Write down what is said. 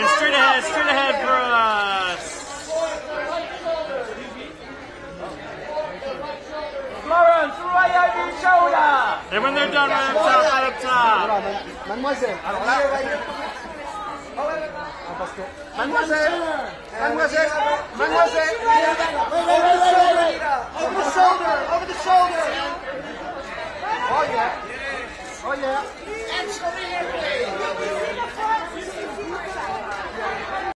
And straight ahead, straight ahead for us. Florence, right over your shoulder. And when they're done, right up top, right up top. Mademoiselle. Mademoiselle. Mademoiselle. Mademoiselle. Over the shoulder. Over the shoulder. Oh, yeah. Oh, yeah. And over here.